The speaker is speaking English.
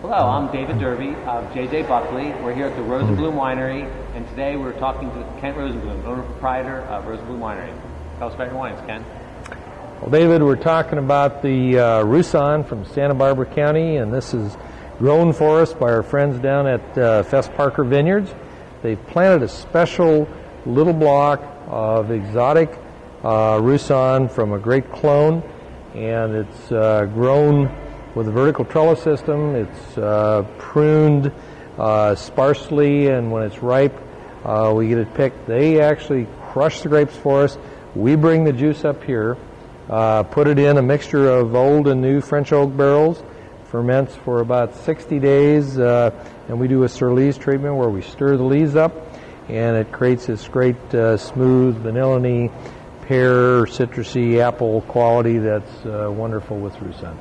Hello, I'm David Derby of JJ Buckley. We're here at the Rosenblum Winery, and today we're talking to Kent Rosenblum, owner and proprietor of Rosenblum Winery. Tell us about your wines, Kent. Well, David, we're talking about the uh, Roussanne from Santa Barbara County, and this is grown for us by our friends down at uh, Fess Parker Vineyards. They've planted a special little block of exotic uh, Roussanne from a great clone, and it's uh, grown with a vertical trellis system. It's uh, pruned uh, sparsely, and when it's ripe, uh, we get it picked. They actually crush the grapes for us. We bring the juice up here, uh, put it in a mixture of old and new French oak barrels, ferments for about 60 days, uh, and we do a sur lees treatment where we stir the lees up, and it creates this great uh, smooth vanilla pear, citrusy apple quality that's uh, wonderful with Roussanne.